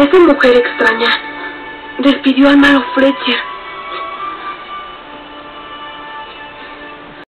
Esa mujer extraña despidió al malo Fletcher.